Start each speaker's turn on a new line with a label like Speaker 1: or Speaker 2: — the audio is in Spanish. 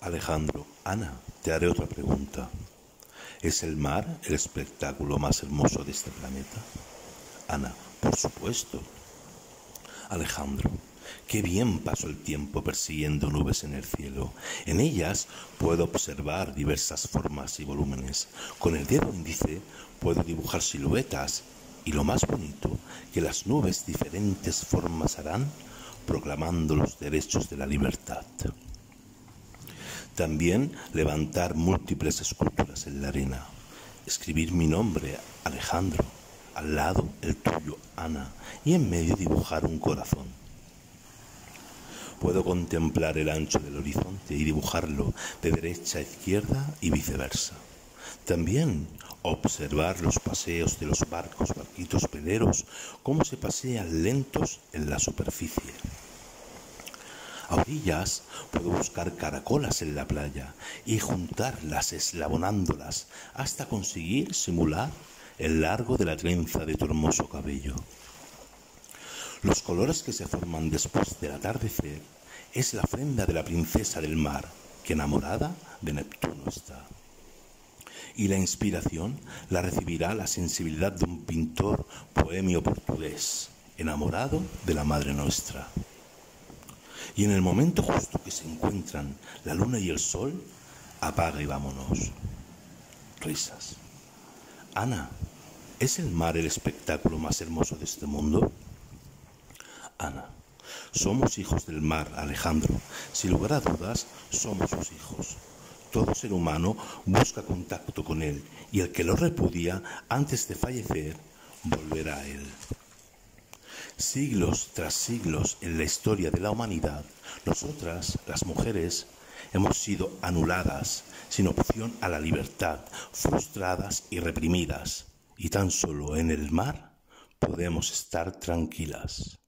Speaker 1: Alejandro, Ana, te haré otra pregunta. ¿Es el mar el espectáculo más hermoso de este planeta? Ana, por supuesto. Alejandro, qué bien paso el tiempo persiguiendo nubes en el cielo. En ellas puedo observar diversas formas y volúmenes. Con el dedo índice puedo dibujar siluetas y lo más bonito, que las nubes diferentes formas harán proclamando los derechos de la libertad. También levantar múltiples esculturas en la arena, escribir mi nombre, Alejandro, al lado el tuyo, Ana, y en medio dibujar un corazón. Puedo contemplar el ancho del horizonte y dibujarlo de derecha a izquierda y viceversa. También observar los paseos de los barcos, barquitos peleros, cómo se pasean lentos en la superficie. A orillas puedo buscar caracolas en la playa y juntarlas eslabonándolas hasta conseguir simular el largo de la trenza de tu hermoso cabello. Los colores que se forman después del atardecer es la ofrenda de la princesa del mar, que enamorada de Neptuno está. Y la inspiración la recibirá la sensibilidad de un pintor poemio portugués, enamorado de la Madre Nuestra. Y en el momento justo que se encuentran la luna y el sol, apaga y vámonos. Risas. Ana, ¿es el mar el espectáculo más hermoso de este mundo? Ana, somos hijos del mar, Alejandro. Sin lugar a dudas, somos sus hijos. Todo ser humano busca contacto con él y el que lo repudia antes de fallecer volverá a él. Siglos tras siglos en la historia de la humanidad, nosotras, las mujeres, hemos sido anuladas, sin opción a la libertad, frustradas y reprimidas, y tan solo en el mar podemos estar tranquilas.